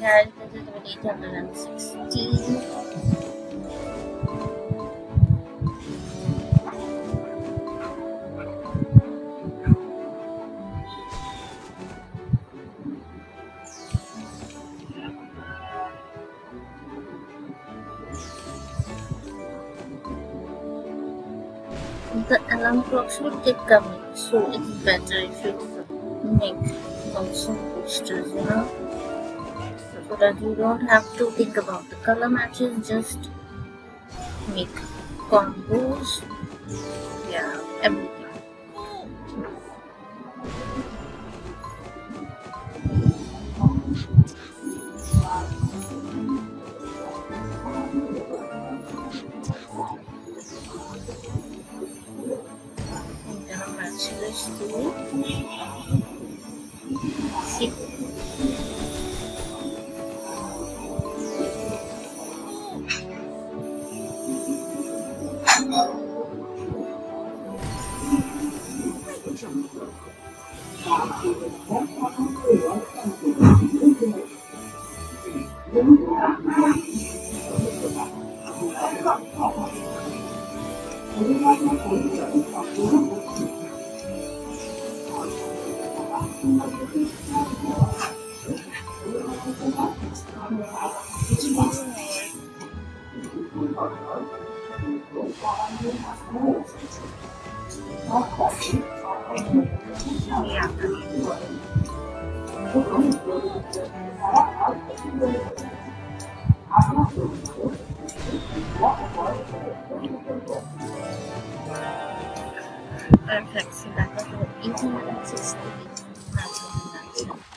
guys, this is video 816. The alarm clock should keep coming, so it's better if you make some posters, you know, that you don't have to think about the color matches, just make combos, yeah, everything. I'm gonna match this. See? Yeah. Perfect. So that was 860 matches.